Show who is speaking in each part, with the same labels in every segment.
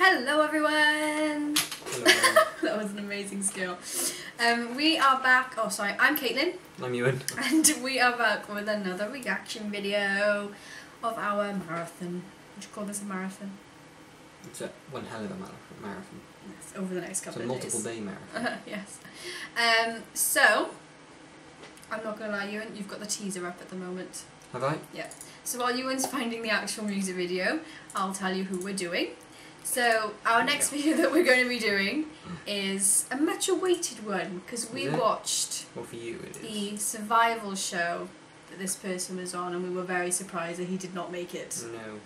Speaker 1: Hello everyone!
Speaker 2: Hello,
Speaker 1: that was an amazing skill. Um, we are back, oh sorry, I'm Caitlin
Speaker 2: I'm Iwan.
Speaker 1: and we are back with another reaction video of our marathon. Would you call this a marathon?
Speaker 2: It's a one hell of a mar- marathon.
Speaker 1: Yes, over the next couple It's
Speaker 2: a
Speaker 1: of
Speaker 2: multiple
Speaker 1: days.
Speaker 2: day marathon.
Speaker 1: yes. Um, so, I'm not gonna lie, Iwan, you've got the teaser up at the moment.
Speaker 2: Have I? Yeah.
Speaker 1: So while Iwan's finding the actual music video, I'll tell you who we're doing. So our next video that we're going to be doing is a much awaited one because we watched
Speaker 2: Well, for you it is.
Speaker 1: the survival show that this person was on and we were very surprised that he did not make it.
Speaker 2: No.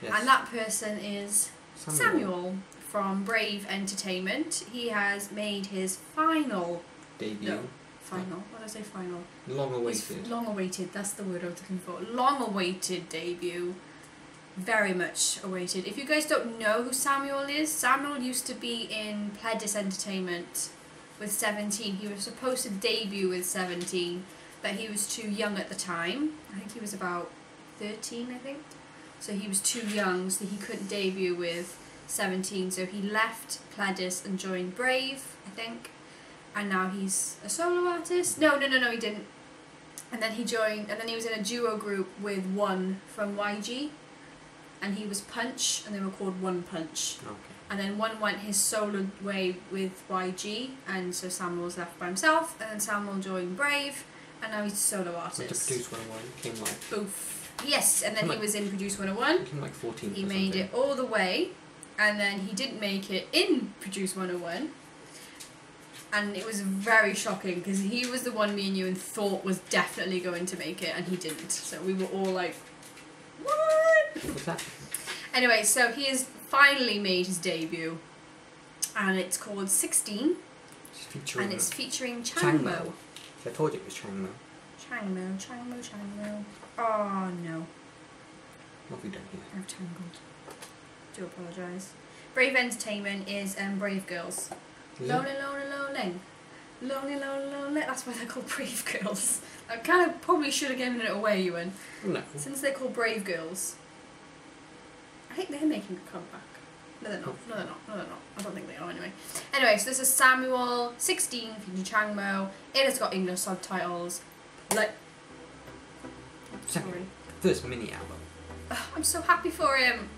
Speaker 2: Yes.
Speaker 1: And that person is Samuel from Brave Entertainment. He has made his final,
Speaker 2: Debut.
Speaker 1: No. final, what did I say final?
Speaker 2: Long
Speaker 1: His
Speaker 2: awaited.
Speaker 1: long awaited, that's the word I was looking for. Long awaited debut. Very much awaited. If you guys don't know who Samuel is, Samuel used to be in Pledis Entertainment with 17. He was supposed to debut with 17, but he was too young at the time. I think he was about 13, I think. So he was too young, so he couldn't debut with 17. So he left Pledis and joined Brave, I think. And now he's a solo artist. No, no, no, no, he didn't. And then he joined, and then he was in a duo group with One from YG. And he was Punch, and they were called One Punch.
Speaker 2: Okay.
Speaker 1: And then One went his solo way with YG, and so Samuel was left by himself. And then Samuel joined Brave, and now he's a solo
Speaker 2: Went to
Speaker 1: artist.
Speaker 2: produce 101. Came like
Speaker 1: Boof. Yes, and then he
Speaker 2: Like-
Speaker 1: was in Produce 101.
Speaker 2: came like 14.
Speaker 1: He made it all the way, and then he didn't make it in Produce 101. And it was very shocking because he was the one me and you and thought was definitely going to make it, and he didn't. So we were all like, what?
Speaker 2: What's that?
Speaker 1: Anyway, so he has finally made his debut, and it's called 16,
Speaker 2: featuring.
Speaker 1: and it's featuring
Speaker 2: Changmo.
Speaker 1: Changmo.
Speaker 2: I told you it was Changmo.
Speaker 1: Changmo, Changmo, Changmo. Oh no.
Speaker 2: What have we done here?
Speaker 1: I've tangled. Do apologise. Brave Entertainment is um, Brave Girls. Lonely, lonely, lonely. Lonely, lonely, lonely. That's why they're called Brave Girls. I kind of probably should have given it away, Iwan.
Speaker 2: No.
Speaker 1: Since they're called Brave Girls, think they're making a comeback. No, they're not. Oh. No, they're not. No, they're not. I don't think they are anyway. Anyway, so this is Samuel 16 featuring Changmo. It has got English subtitles. Like, sorry.
Speaker 2: first mini album.
Speaker 1: Ugh, I'm so happy for him.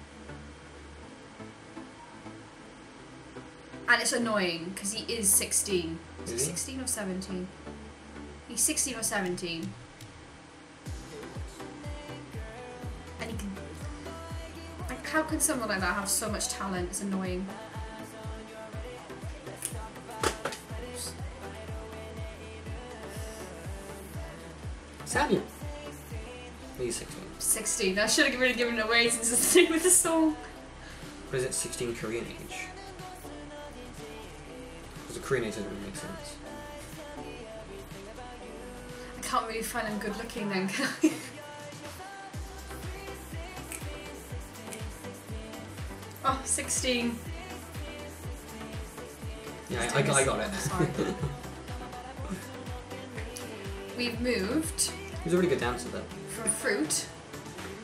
Speaker 1: And it's annoying because he is 16. Is
Speaker 2: Is he?
Speaker 1: 16 or 17? He's 16 or 17. How can someone like that have so much talent? It's annoying.
Speaker 2: Samuel. He's 16.
Speaker 1: 16. I should have really given it away since it's the name of the song.
Speaker 2: What is it? 16 Korean age? Because the Korean age doesn't really make sense.
Speaker 1: I can't really find him good looking then, can I? oh, 16.
Speaker 2: Yeah, I, I, got, I got it.
Speaker 1: Sorry. We've moved
Speaker 2: He's a really good dancer though.
Speaker 1: from fruit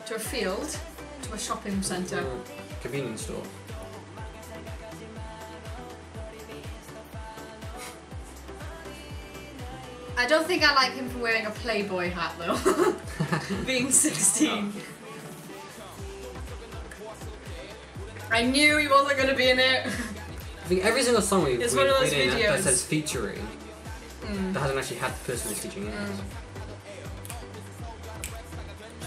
Speaker 1: to a field to a shopping centre.
Speaker 2: Uh, convenience store.
Speaker 1: I don't think I like him for wearing a Playboy hat though. Being 16. I knew he wasn't going to be in it.
Speaker 2: I think every single song we've
Speaker 1: It's
Speaker 2: we've
Speaker 1: one of those
Speaker 2: in that, that says featuring
Speaker 1: Mm.
Speaker 2: that hasn't actually had the person who's featuring in it.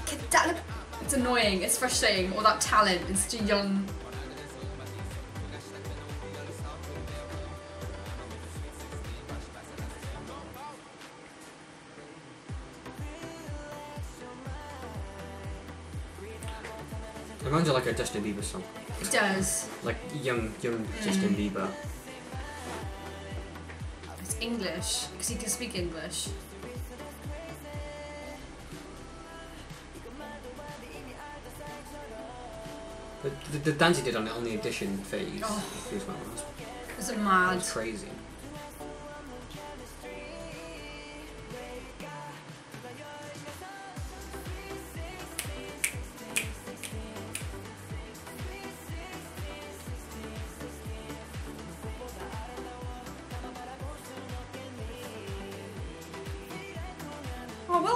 Speaker 1: Mm. Look, it's annoying. It's frustrating. All that talent in such
Speaker 2: It reminds you like a Justin Bieber song.
Speaker 1: It does.
Speaker 2: Like young, young
Speaker 1: Mm.
Speaker 2: Justin Bieber.
Speaker 1: It's English because he can speak English.
Speaker 2: The, the, the dance he did on it on the audition phase.
Speaker 1: Oh.
Speaker 2: was, that
Speaker 1: mad.
Speaker 2: was crazy.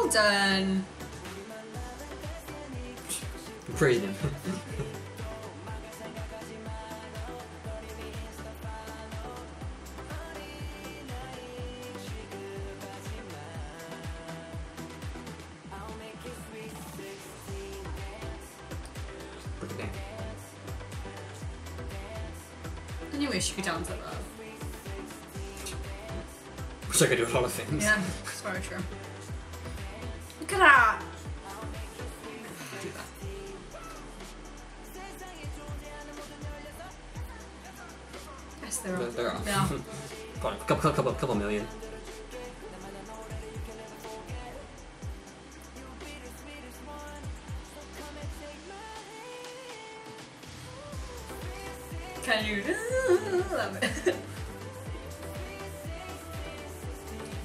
Speaker 1: Well done.
Speaker 2: I'm praising him. Break it down.
Speaker 1: I knew wish you could dance like that.
Speaker 2: Wish I could do a lot of things.
Speaker 1: Yeah, it's very true. Look at that. Yes, there
Speaker 2: There,
Speaker 1: are.
Speaker 2: there are.
Speaker 1: Yeah.
Speaker 2: Got a couple, couple, couple million.
Speaker 1: Can you? Love it.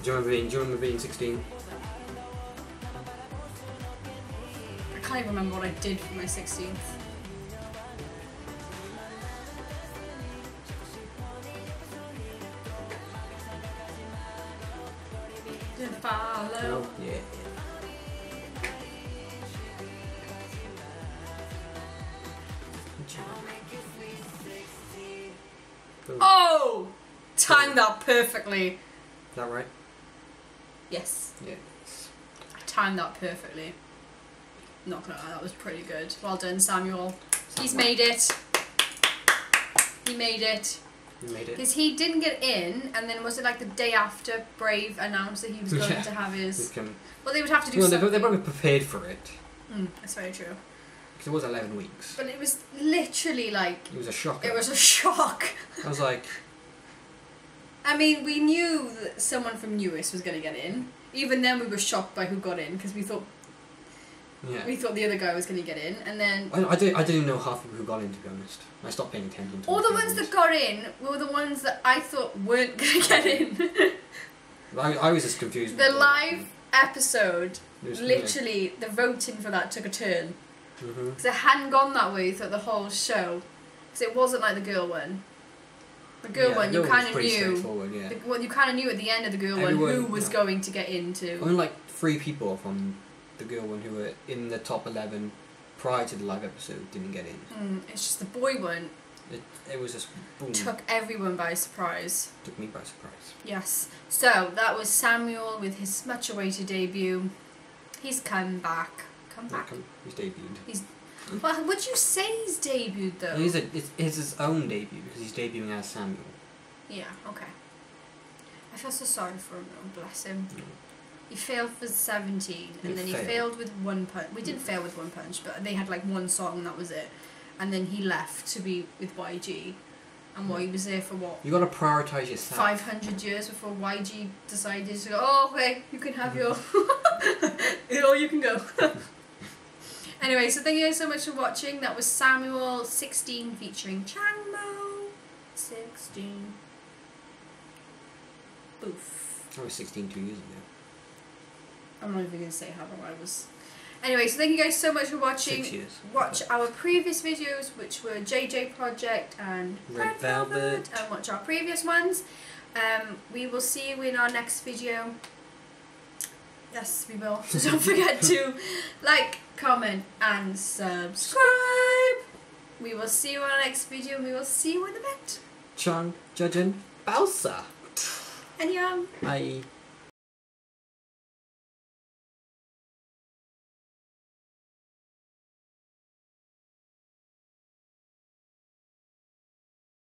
Speaker 2: Remember being? Remember being 16?
Speaker 1: Can't even remember what I did for my 16th. Did follow.
Speaker 2: Yeah.
Speaker 1: Oh! Timed that perfectly.
Speaker 2: Is that right?
Speaker 1: Yes,
Speaker 2: Yeah.
Speaker 1: I timed that perfectly. Not gonna lie, that was pretty good. Well done, Samuel. He's made it. He made it.
Speaker 2: You made it.
Speaker 1: Because he didn't get in, and then was it like the day after Brave announced that he was going
Speaker 2: Yeah.
Speaker 1: to have his.
Speaker 2: can-
Speaker 1: Well, they would have to do
Speaker 2: Well, they,
Speaker 1: something.
Speaker 2: they probably prepared for it
Speaker 1: Mm, that's very true.
Speaker 2: because it was 11 weeks.
Speaker 1: But it was literally like
Speaker 2: It was a shock.
Speaker 1: it was a shock.
Speaker 2: I was like,
Speaker 1: I mean, we knew that someone from NU'EST was going to get in. Even then, we were shocked by who got in because we thought
Speaker 2: yeah.
Speaker 1: we thought the other guy was going to get in, and then
Speaker 2: I, I, didn't, I didn't know half people who got in, to be honest. I stopped paying attention to
Speaker 1: all the ones that got in were the ones that I thought weren't going to get in.
Speaker 2: I, I was just confused.
Speaker 1: the live episode,
Speaker 2: was-
Speaker 1: literally, the voting for that took a turn.
Speaker 2: Yeah. Mhm.
Speaker 1: Because it hadn't gone that way throughout the whole show. Because it wasn't like the girl one. The girl
Speaker 2: Yeah,
Speaker 1: one, you kind of knew.
Speaker 2: yeah.
Speaker 1: The, well, you kind of knew at the end of the girl one who was going to get into.
Speaker 2: Only like three people from the girl one who were in the top 11 prior to the live episode didn't get in.
Speaker 1: Mm, it's just the boy one
Speaker 2: It, it was just boom.
Speaker 1: took everyone by surprise.
Speaker 2: took me by surprise.
Speaker 1: Yes. So that was Samuel with his much awaited debut. He's come back. Come back.
Speaker 2: Welcome. He's debuted. He's.
Speaker 1: Well, would you say he's debuted though?
Speaker 2: He's a, it's, it's his own debut because he's debuting as Samuel.
Speaker 1: Yeah. Okay. I feel so sorry for him. though, Bless him.
Speaker 2: Mm.
Speaker 1: He failed for 17 and
Speaker 2: He
Speaker 1: then he
Speaker 2: failed.
Speaker 1: failed with one punch. We didn't fail with one punch, but they had like one song and that was it. And then he left to be with YG. And hmm. what he was there for what?
Speaker 2: You gotta prioritize yourself.
Speaker 1: 500 years before YG decided to go, oh, okay, you can have your. Oh, you can go. anyway, so thank you guys so much for watching. That was Samuel 16 featuring Changmo 16. Boof.
Speaker 2: I was 16 two years ago.
Speaker 1: I'm not even going to say how long I was. Anyway, so thank you guys so much for watching.
Speaker 2: Six years.
Speaker 1: Watch our previous videos, which were JJ Project and
Speaker 2: Red Velvet.
Speaker 1: and watch our previous ones. Um, we will see you in our next video. Yes, we will. So don't forget to like, comment, and subscribe. We will see you on our next video, and we will see you in a bit.
Speaker 2: Chung, Judgin, Bowser.
Speaker 1: Annyeong.
Speaker 2: Bye.